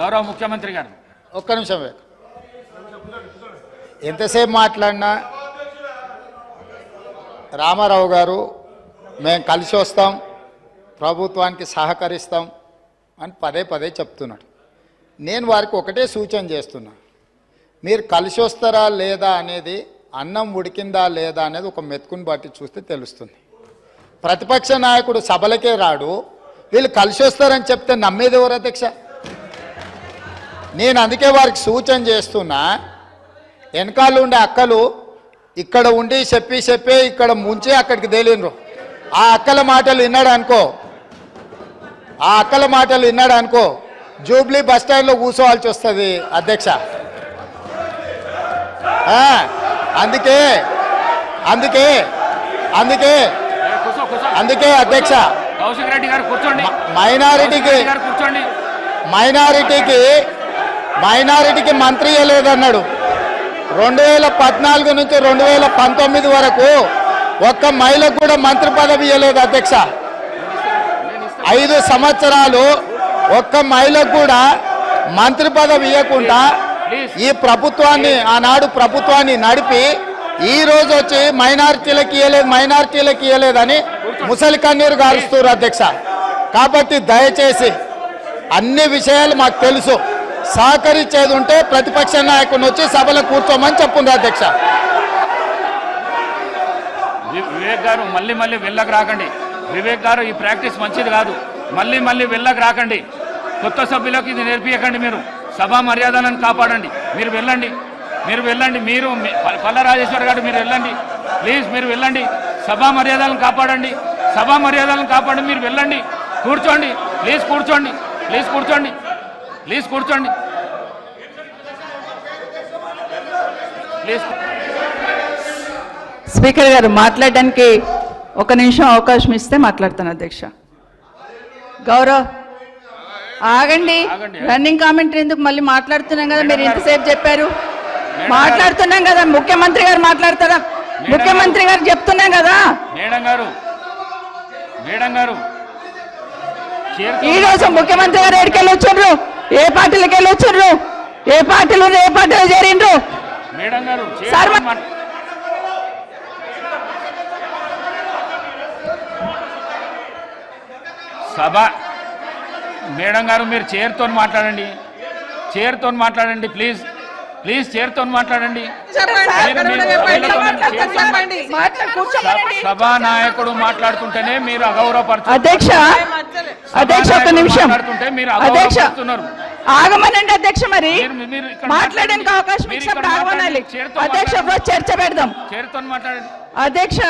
గౌరవ ముఖ్యమంత్రి గారు. ఒక్క నిమిషం ఎంతసేపు మాట్లాడినా రామారావు గారు మేము కలిసి వస్తాం ప్రభుత్వానికి సహకరిస్తాం అని పదే పదే చెప్తున్నాడు. నేను వారికి ఒకటే సూచన చేస్తున్నా. మీరు కలిసి వస్తారా లేదా అనేది అన్నం ఉడికిందా లేదా అనేది ఒక మెతుకుని బట్టి చూస్తే తెలుస్తుంది. ప్రతిపక్ష నాయకుడు సభలకే రాడు వీళ్ళు కలిసి వస్తారని చెప్తే నమ్మేది ఎవరు అధ్యక్ష? నేను అందుకే వారికి సూచన చేస్తున్నా వెనకాల ఉండే అక్కలు ఇక్కడ ఉండి చెప్పి చెప్పి ఇక్కడ ముంచి అక్కడికి తేలినరు ఆ అక్కల మాటలు విన్నాడు అనుకో. ఆ అక్కల మాటలు విన్నాడు అనుకో. జూబ్లీ బస్ స్టాండ్లో కూర్చోవాల్సి వస్తుంది అధ్యక్ష. అందుకే అందుకే అందుకే అందుకే అధ్యక్ష. మైనారిటీకి మైనారిటీకి మైనారిటీకి మంత్రి లేదన్నాడు. రెండు వేల పద్నాలుగు నుంచి రెండు వేల పంతొమ్మిది వరకు ఒక్క మహిళకు కూడా మంత్రి పదవి ఇవ్వలేదు అధ్యక్ష. ఐదు సంవత్సరాలు ఒక్క మహిళకు కూడా మంత్రి పదవి ఇవ్వకుండా ఈ ప్రభుత్వాన్ని ఆనాడు ప్రభుత్వాన్ని నడిపి ఈ రోజు వచ్చి మైనార్టీలకు ఇవ్వలేదు మైనార్టీలకు ఇవ్వలేదని ముసలి కన్నీరు గారుస్తున్నారు అధ్యక్ష. కాబట్టి దయచేసి అన్ని విషయాలు మాకు తెలుసు. సహకరించేది ఉంటే ప్రతిపక్ష నాయకుడిని వచ్చి సభలో కూర్చోమని చెప్పుంది అధ్యక్ష. వివేక్ గారు మళ్ళీ మళ్ళీ వెళ్ళకు రాకండి. వివేక్ గారు ఈ ప్రాక్టీస్ మంచిది కాదు. మళ్ళీ మళ్ళీ వెళ్ళకు రాకండి. కొత్త సభ్యులకు ఇది నేర్పించకండి మీరు. సభా మర్యాదలను కాపాడండి. మీరు వెళ్ళండి. మీరు వెళ్ళండి. మీరు పల్ల రాజేశ్వర్ గారు మీరు వెళ్ళండి. ప్లీజ్ మీరు వెళ్ళండి. సభా మర్యాదలను కాపాడండి. సభా మర్యాదలను కాపాడండి. మీరు వెళ్ళండి. కూర్చోండి. ప్లీజ్ కూర్చోండి. ప్లీజ్ కూర్చోండి. ప్లీజ్ కూర్చోండి. ప్లీజ్. స్పీకర్ గారు మాట్లాడడానికి ఒక నిమిషం అవకాశం ఇస్తే మాట్లాడతాను అధ్యక్ష. గౌరవ్ ఆగండి. రన్నింగ్ కామెంట్ ఎందుకు మళ్ళీ మాట్లాడుతున్నాం కదా? మీరు ఇంతసేపు చెప్పారు. మాట్లాడుతున్నాం కదా? ముఖ్యమంత్రి గారు మాట్లాడతారా? ముఖ్యమంత్రి గారు. చెప్తున్నాం కదా? మేడం గారు. మేడం గారు. ఈ రోజు ముఖ్యమంత్రి గారు ఎక్కడికి వచ్చిండ్రు ఏ పార్టీలకు వెళ్ళి వచ్చిండ్రు ఏ పార్టీలు ఏ పార్టీలో చేరిండ్రు? సభ. మేడం గారు మీరు చైర్తో మాట్లాడండి. చైర్తో మాట్లాడండి ప్లీజ్. ప్లీజ్ చైర్తో మాట్లాడండి. సభా నాయకుడు మాట్లాడుతుంటేనే మీరు అగౌరవపరచు అధ్యక్ష అధ్యక్ష ఒక నిమిషం. మాట్లాడుతుంటే మీరు అగౌరవపరుస్తున్నారు. ఆగమనండి అధ్యక్ష మరి. మాట్లాడడానికి అవకాశం ఇచ్చినప్పుడు ఆగమనాలి. అధ్యక్ష చర్చ పెడదాం. అధ్యక్ష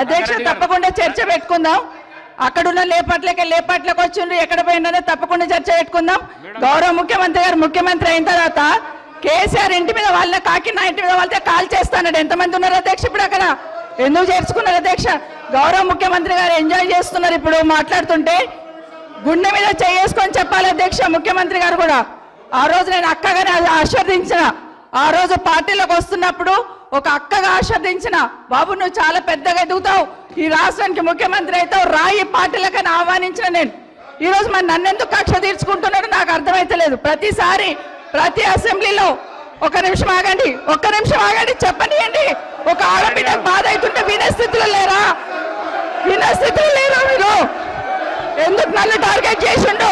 అధ్యక్ష. తప్పకుండా చర్చ పెట్టుకుందాం. అక్కడున్న లేపట్లకి లేపట్లకు వచ్చిండ్రు ఎక్కడ పోయినారో తప్పకుండా చర్చ పెట్టుకుందాం. గౌరవ ముఖ్యమంత్రి గారు ముఖ్యమంత్రి అయిన తర్వాత కేసీఆర్ ఇంటి మీద వాళ్ళ కాకి నా ఇంటి మీద వాళ్ళతో కాల్ చేస్తాడు ఎంతమంది ఉన్నారు అధ్యక్ష ఇప్పుడు అక్కడ? ఎందుకు చేర్చుకున్నారు అధ్యక్ష? గౌరవ ముఖ్యమంత్రి గారు ఎంజాయ్ చేస్తున్నారు ఇప్పుడు మాట్లాడుతుంటే. గుండె మీద చేసుకొని చెప్పాలి అధ్యక్ష ముఖ్యమంత్రి గారు కూడా. ఆ రోజు నేను అక్కగానే ఆశీర్దించిన ఆ రోజు పార్టీలోకి వస్తున్నప్పుడు ఒక అక్కగా ఆశీర్దించిన బాబు నువ్వు చాలా పెద్దగా ఎదుగుతావు. ఈ రాష్ట్రానికి ముఖ్యమంత్రి అవుతావు. రాయి పార్టీలకని ఆహ్వానించిన నేను. ఈ రోజు మరి నన్నెందుకు కక్ష తీర్చుకుంటున్నాడు నాకు అర్థమైతలేదు. ప్రతిసారి ప్రతి అసెంబ్లీలో ఒక నిమిషం ఆగండి. ఒక్క నిమిషం ఆగండి. చెప్పనియండి. ఒక ఆడబిడ్డ బాధ అవుతుంటే వినే స్థితిలో లేరా? వినే స్థితిలో లేరా మీరు? ఎందుకు నన్ను టార్గెట్ చేసిండు?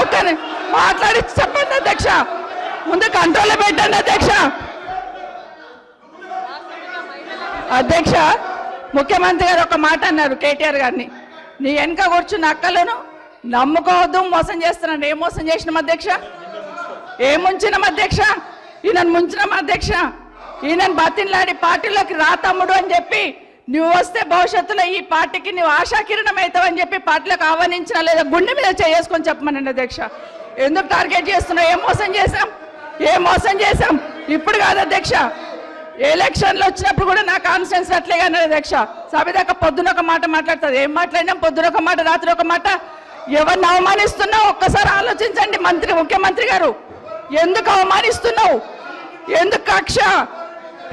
ఒక్క మాట్లాడి చెప్పండి అధ్యక్ష. ముందు కంట్రోల్లో పెట్టండి అధ్యక్ష. అధ్యక్ష ముఖ్యమంత్రి గారు ఒక మాట అన్నారు కేటీఆర్ గారిని. నీ వెనక కూర్చున్న అక్కలను నమ్ముకోవద్దు మోసం చేస్తున్నాడు. ఏం మోసం చేసినాం అధ్యక్ష? ఏం ముంచినాం అధ్యక్ష? ఈయనను ముంచినాం అధ్యక్ష. ఈయనను బతిన్లాడి పార్టీలోకి రా తమ్ముడు అని చెప్పి నువ్వు వస్తే భవిష్యత్తులో ఈ పార్టీకి నువ్వు ఆశాకిరణం అవుతావని చెప్పి పార్టీలకు ఆహ్వానించిన లేదా గుండె మీద చేసుకొని చెప్పమనండి అధ్యక్ష. ఎందుకు టార్గెట్ చేస్తున్నావు? ఏం మోసం చేశాం? ఏం మోసం చేశాం? ఇప్పుడు కాదు అధ్యక్ష. ఎలక్షన్లు వచ్చినప్పుడు కూడా నా కాన్ఫిడెన్స్ అట్లేగా కానీ అధ్యక్ష. సభ పొద్దున ఒక మాట మాట్లాడుతుంది. ఏం మాట్లాడినాం? పొద్దున ఒక మాట రాత్రి ఒక మాట. ఎవరిని అవమానిస్తున్నావు? ఒక్కసారి ఆలోచించండి మంత్రి ముఖ్యమంత్రి గారు. ఎందుకు అవమానిస్తున్నావు? ఎందుకు కక్ష?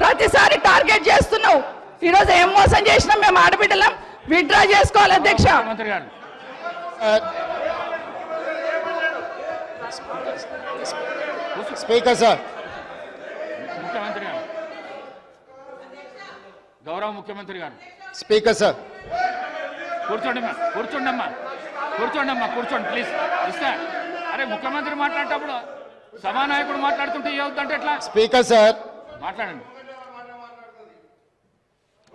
ప్రతిసారి టార్గెట్ చేస్తున్నావు? ఈరోజు ఏం మోసం చేసినాం మేము ఆడబిడ్డలం? విత్డ్రా చేసుకోవాలి అధ్యక్ష. మంత్రి గారు. Speaker sir. ముఖ్యమంత్రి గారు. గౌరవ ముఖ్యమంత్రి గారు. Speaker sir. కూర్చోండి అమ్మా కూర్చోండి అమ్మా. కూర్చోండి అమ్మా కూర్చోండి ప్లీజ్ ఇస్తా. అరే ముఖ్యమంత్రి మాట్లాడేటప్పుడు సభానాయకుడు మాట్లాడుతుంటే ఏమవుతుందంటే ఎట్లా? Speaker sir. మాట్లాడండి.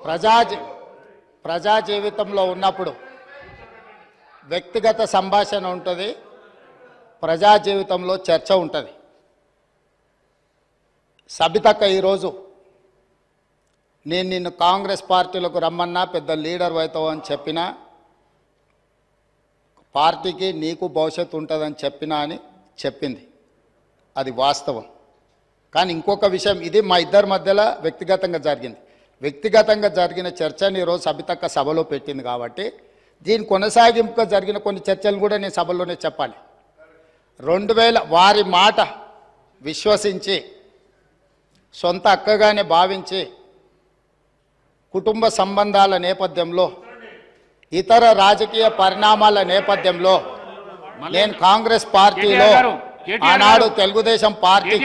ప్రజా ప్రజా జీవితంలో ఉన్నప్పుడు వ్యక్తిగత సంభాషణ ఉంటుంది ప్రజా జీవితంలో చర్చ ఉంటుంది. సబితక్క ఈరోజు నేను నిన్ను కాంగ్రెస్ పార్టీలకు రమ్మన్నా పెద్ద లీడర్ అవుతావు అని చెప్పినా పార్టీకి నీకు భవిష్యత్తు ఉంటుందని చెప్పినా అని చెప్పింది. అది వాస్తవం. కానీ ఇంకొక విషయం ఇది మా ఇద్దరి మధ్యలో వ్యక్తిగతంగా జరిగింది. వ్యక్తిగతంగా జరిగిన చర్చని ఈరోజు సబితక్క సభలో పెట్టింది కాబట్టి దీని కొనసాగింపుగా జరిగిన కొన్ని చర్చలు కూడా నేను సభలోనే చెప్పాలి రెండు వేల వారి మాట విశ్వసించి సొంత అక్కగానే భావించి కుటుంబ సంబంధాల నేపథ్యంలో ఇతర రాజకీయ పరిణామాల నేపథ్యంలో నేను కాంగ్రెస్ పార్టీలో ఆనాడు తెలుగుదేశం పార్టీ.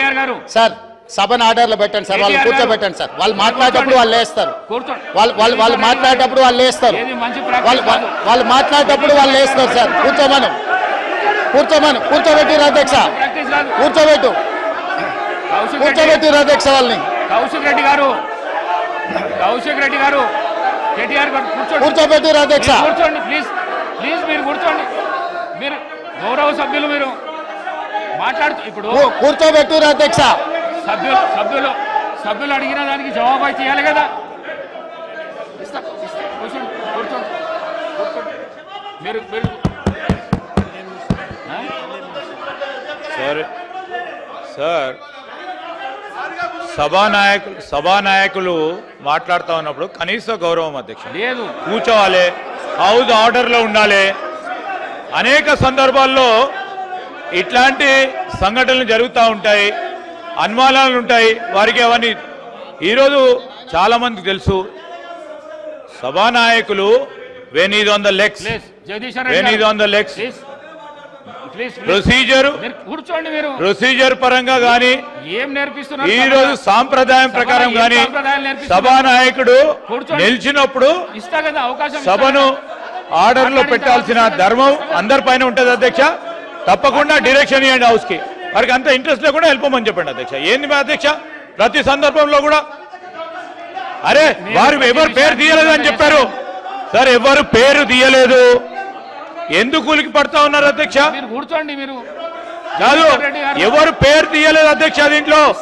సార్ సభను ఆర్డర్లో పెట్టండి సార్ వాళ్ళు. కూర్చోబెట్టండి సార్. వాళ్ళు మాట్లాడేటప్పుడు వాళ్ళు లేస్తారు. కూర్చోండి. వాళ్ళు వాళ్ళు వాళ్ళు మాట్లాడేటప్పుడు వాళ్ళు మంచి వాళ్ళు వాళ్ళు- మాట్లాడేటప్పుడు వాళ్ళు లేస్తారు సార్. కూర్చోమను. కూర్చోమను. కూర్చోబెట్టిరు అధ్యక్ష. కూర్చోబెట్టు. కూర్చోబెట్టిరు అధ్యక్ష వాళ్ళని. కౌశిక్ రెడ్డి గారు. కౌశిక్ రెడ్డి గారు. కూర్చోబెట్టిరు అధ్యక్ష. కూర్చోండి ప్లీజ్ ప్లీజ్ మీరు కూర్చోండి. మీరు గౌరవ సభ్యులు మీరు. మాట్లాడుతూ ఇప్పుడు కూ- కూర్చోబెట్టిరు అధ్యక్ష. సభ్యులు సభ్యులు సభ్యులు అడిగిన దానికి జవాబు అయితే ఇవ్వాలి కదా. ఇస్తా ఇస్తా కూర్చోండి కూర్చోండి కూర్చోండి. మీరు? సార్. సార్ సభానాయకులు సభానాయకులు మాట్లాడుతూ ఉన్నప్పుడు కనీస గౌరవం అధ్యక్ష లేదు. కూర్చోవాలి హౌస్ ఆర్డర్లో ఉండాలి. అనేక సందర్భాల్లో ఇట్లాంటి సంఘటనలు జరుగుతూ ఉంటాయి. అనుమానాలు ఉంటాయి. వారికి అవన్నీ ఈరోజు చాలామందికి తెలుసు. సభానాయకులు when is on the legs when is on the legs. Procedure. కూర్చోండి మీరు. ప్రొసీజర్ పరంగా కానీ ఏం నేర్పిస్తున్నారు? ఈ రోజు సాంప్రదాయం ప్రకారం గాని? సభానాయకుడు. నిలిచినప్పుడు ఇస్తా కదా అవకాశం ఇస్తా సభను. ఆర్డర్లో పెట్టాల్సిన ధర్మం అందరిపైన ఉంటుంది అధ్యక్ష. తప్పకుండా డిరెక్షన్ ఇవ్వండి హౌస్కి. వారికి అంత ఇంట్రెస్ట్ లేకుండా వెళ్ళిపోమని చెప్పండి అధ్యక్ష. ఏంది మా అధ్యక్ష? ప్రతి సందర్భంలో కూడా అరే వారు ఎవరు పేరు తీయలేదు అని చెప్పారు. సార్ ఎవరు పేరు తీయలేదు. ఎందుకు ఉలికి పడతా ఉన్నారు అధ్యక్ష? కూర్చోండి మీరు. కాదు. ఎవరు పేరు తీయలేదు అధ్యక్ష దీంట్లో.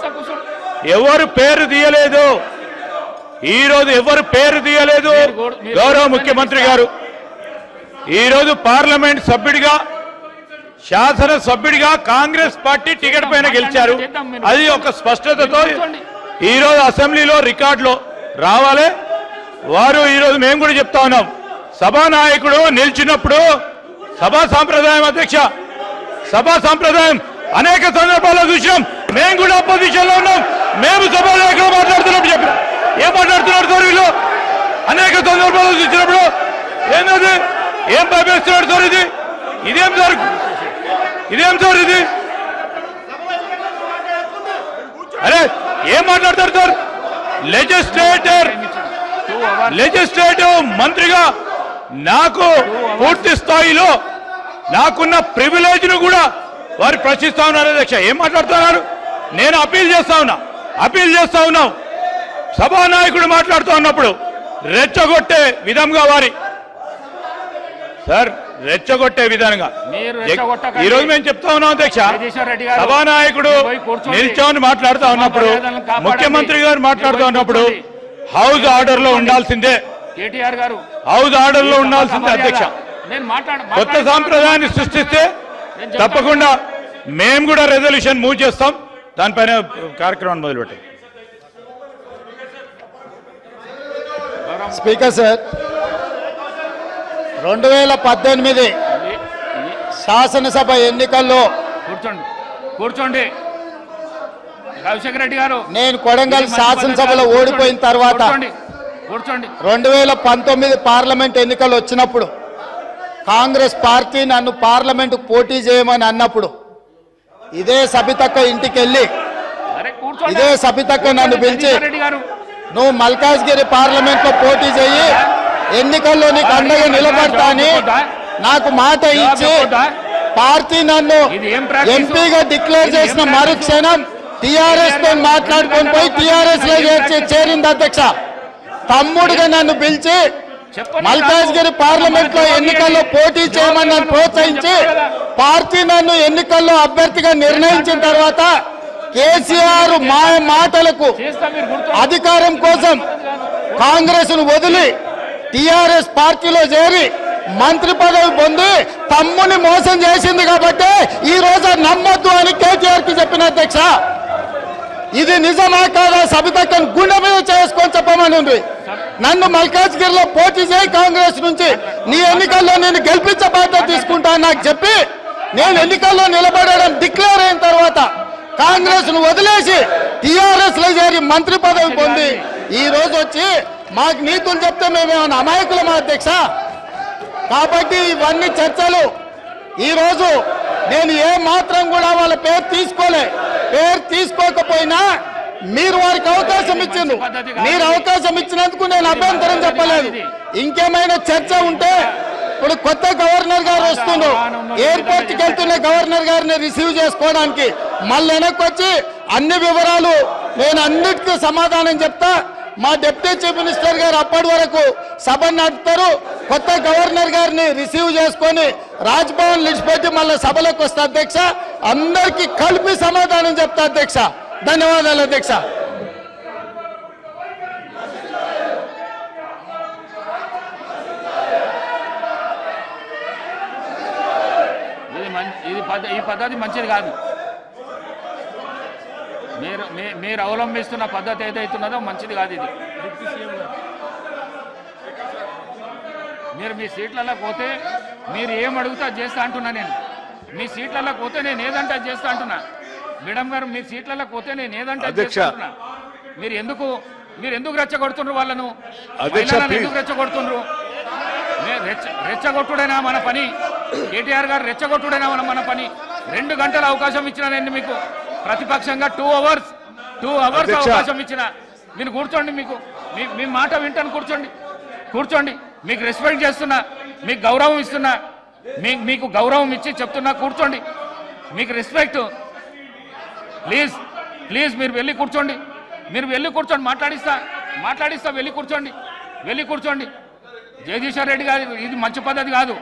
ఎవరు పేరు తీయలేదు? ఈ రోజు ఎవరు పేరు తీయలేదు? గౌరవ- ముఖ్యమంత్రి గారు. ఈ రోజు పార్లమెంట్ సభ్యుడిగా శాసన సభ్యుడిగా కాంగ్రెస్ పార్టీ టికెట్ పైన గెలిచారు. అది ఒక స్పష్టతతో ఈ రోజు అసెంబ్లీలో రికార్డులో రావాలి. వారు ఈ రోజు మేము కూడా చెప్తా ఉన్నాం. సభానాయకుడు నిలిచినప్పుడు సభా సాంప్రదాయం అధ్యక్ష సభా సాంప్రదాయం అనేక సందర్భాల్లో చూసాం మేము కూడా అపోజిషన్లో ఉన్నాం. మేము సభా నాయకులు మాట్లాడుతున్నప్పుడు చెప్పిన. ఏం మాట్లాడుతున్నారు సార్ వీళ్ళు? అనేక సందర్భాల్లో చూసినప్పుడు ఏంటది? ఏం భయపేస్తున్నాడు సార్ ఇది? ఇదేం సార్ ఇదేం సార్ ఇది? అరే ఏం మాట్లాడతారు సార్? లెజిస్లేటర్ లెజిస్లేటివ్ మంత్రిగా నాకు పూర్తి స్థాయిలో నాకున్న ప్రివిలేజ్ను కూడా వారు ప్రశ్నిస్తా ఉన్నారు అధ్యక్ష. ఏం మాట్లాడుతున్నారు? నేను అపీల్ చేస్తా ఉన్నా. అపీల్ చేస్తా ఉన్నాం. సభానాయకుడు మాట్లాడుతూ ఉన్నప్పుడు రెచ్చగొట్టే విధంగా వారి సార్ రెచ్చగొట్టే విధంగా మీరు రెచ్చగొట్టకండి. ఈ రోజు మేము చెప్తా ఉన్నాం అధ్యక్ష సభానాయకుడు. నిల్చొని మాట్లాడుతూ ఉన్నప్పుడు. ముఖ్యమంత్రి గారు మాట్లాడుతూ ఉన్నప్పుడు. హౌస్ ఆర్డర్లో ఉండాల్సిందే కేటీఆర్ గారు హౌస్ ఆర్డర్లో ఉండాల్సిందే అధ్యక్ష కొత్త సాంప్రదాయాన్ని సృష్టిస్తే. తప్పకుండా మేము కూడా రెజల్యూషన్ మూవ్ చేస్తాం దానిపైన కార్యక్రమాన్ని మొదలుపెట్టాం స్పీకర్ సార్ రెండు వేల పద్దెనిమిది శాసనసభ ఎన్నికల్లో కూర్చోండి. కూర్చోండి. రాజశేఖర రెడ్డి గారు. నేను కొడంగల్ శాసనసభలో. ఓడిపోయిన. తర్వాత కూర్చోండి. రెండు వేల పంతొమ్మిది పార్లమెంట్ ఎన్నికలు వచ్చినప్పుడు కాంగ్రెస్ పార్టీ నన్ను పార్లమెంటుకు పోటీ చేయమని అన్నప్పుడు ఇదే సబితక్క ఇంటికి వెళ్ళి ఇదే సబితక్క నన్ను పిలిచి నువ్వు మల్కాజ్గిరి పార్లమెంట్లో పోటీ చెయ్యి. ఎన్నికల్లో నీకు అండగా నిలబడతా అని నాకు మాట ఇచ్చి పార్టీ నన్ను? ఎంపీగా డిక్లేర్ చేసిన? మరుక్షణం టిఆర్ఎస్తో మాట్లాడుకొని పోయి టిఆర్ఎస్లో చేరింది అధ్యక్ష తమ్ముడుగా నన్ను పిలిచి మల్కాజ్గిరి. పార్లమెంట్లో ఎన్నికల్లో. పోటీ చేయమని నన్ను ప్రోత్సహించి. పార్టీ నన్ను ఎన్నికల్లో అభ్యర్థిగా నిర్ణయించిన తర్వాత కేసీఆర్ మా మాటలకు అధికారం కోసం కాంగ్రెస్ను వదిలి టిఆర్ఎస్ పార్టీలో చేరి మంత్రి పదవి పొంది తమ్ముని మోసం చేసింది కాబట్టి ఈ రోజు నమ్మొద్దు అని కేటీఆర్కి చెప్పిన అధ్యక్ష. ఇది నిజమా కాదా? సబితక్కను గుండె మీద చేసుకొని చెప్పమని ఉంది. నన్ను మల్కాజ్గిరిలో పోటీ చేయి కాంగ్రెస్ నుంచి. నీ ఎన్నికల్లో నేను గెలిపించే బాధ్యత తీసుకుంటా నాకు చెప్పి నేను ఎన్నికల్లో నిలబడడం డిక్లేర్ అయిన తర్వాత కాంగ్రెస్ను వదిలేసి టిఆర్ఎస్లో చేరి మంత్రి పదవి పొంది ఈ రోజు వచ్చి మాకు నీతులు చెప్తే మేమేమన్నా అమాయకులమా అధ్యక్ష? కాబట్టి ఇవన్నీ చర్చలు. ఈరోజు నేను ఏ మాత్రం కూడా వాళ్ళ పేరు తీసుకోలే. పేరు తీసుకోకపోయినా మీరు వారికి అవకాశం ఇచ్చింది మీరు అవకాశం ఇచ్చినందుకు నేను అభ్యంతరం చెప్పలేదు. ఇంకేమైనా చర్చ ఉంటే ఇప్పుడు కొత్త గవర్నర్ గారు వస్తుండ్రు. ఎయిర్పోర్ట్కి వెళ్తున్న గవర్నర్ గారిని రిసీవ్ చేసుకోవడానికి మళ్ళీ వెనక్కి వచ్చి అన్ని వివరాలు నేను అన్నిటికీ సమాధానం చెప్తా. మా డిప్యూటీ చీఫ్ మినిస్టర్ గారు అప్పటి వరకు సభ నడుపుతారు. కొత్త గవర్నర్ గారిని రిసీవ్ చేసుకొని రాజ్భవన్ విడిచిపెట్టి మళ్ళీ సభలోకి వస్తా అధ్యక్ష. అందరికీ కలిపి సమాధానం చెప్తా అధ్యక్ష. ధన్యవాదాలు అధ్యక్ష. ఇది ఈ పద్ధతి మంచిది కాదు. మీరు మీ- మీరు అవలంబిస్తున్న పద్ధతి ఏదైతున్నదో మంచిది కాదు ఇది. మీరు మీ సీట్లలో పోతే మీరు ఏం అడుగుతా చేస్తా అంటున్నా నేను. మీ సీట్లలో పోతే నేను ఏదంటే అది చేస్తా అంటున్నా. మేడం గారు మీ సీట్లలో పోతే నేను ఏదంటే. చేస్తా అంటున్నా. మీరు ఎందుకు మీరు ఎందుకు రెచ్చగొడుతుండ్రు వాళ్ళను. ఎందుకు రెచ్చగొడుతుండ్రు మే- రెచ్చ రెచ్చగొట్టుడైనా మన పని? కేటీఆర్ గారు రెచ్చగొట్టుడైనా మన మన పని? రెండు గంటల అవకాశం ఇచ్చిన నేను మీకు. ప్రతిపక్షంగా టూ అవర్స్ టూ అవర్స్. అవకాశం ఇచ్చిన. మీరు కూర్చోండి మీకు. మీ మీ మాట వింటాను కూర్చోండి. కూర్చోండి. మీకు రెస్పెక్ట్ చేస్తున్నా మీకు గౌరవం ఇస్తున్నా మీ మీకు గౌరవం ఇచ్చి చెప్తున్నా కూర్చోండి. మీకు రెస్పెక్ట్ ప్లీజ్ ప్లీజ్ మీరు వెళ్ళి కూర్చోండి. మీరు వెళ్ళి కూర్చోండి మాట్లాడిస్తా. మాట్లాడిస్తా వెళ్ళి కూర్చోండి. వెళ్ళి కూర్చోండి. జగదీశ్వర్ రెడ్డి గారు ఇది మంచి పద్ధతి కాదు.